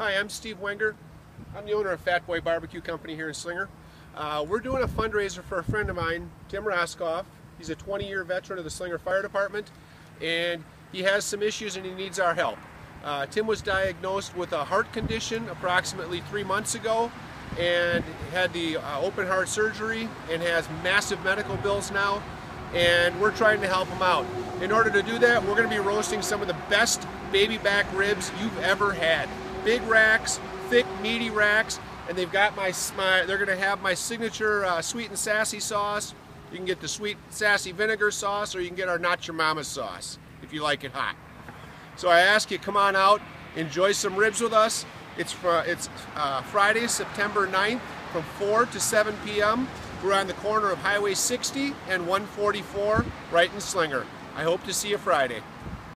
Hi, I'm Steve Wenger. I'm the owner of Fat Boy Barbecue Company here in Slinger. Uh, we're doing a fundraiser for a friend of mine, Tim Roskoff. He's a 20-year veteran of the Slinger Fire Department, and he has some issues and he needs our help. Uh, Tim was diagnosed with a heart condition approximately three months ago and had the uh, open heart surgery and has massive medical bills now and we're trying to help him out. In order to do that, we're going to be roasting some of the best baby back ribs you've ever had big racks, thick, meaty racks, and they've got my, my they're gonna have my signature uh, sweet and sassy sauce. You can get the sweet sassy vinegar sauce or you can get our Not Your Mama sauce if you like it hot. So I ask you, come on out, enjoy some ribs with us. It's, it's uh, Friday, September 9th from 4 to 7 p.m. We're on the corner of Highway 60 and 144 right in Slinger. I hope to see you Friday.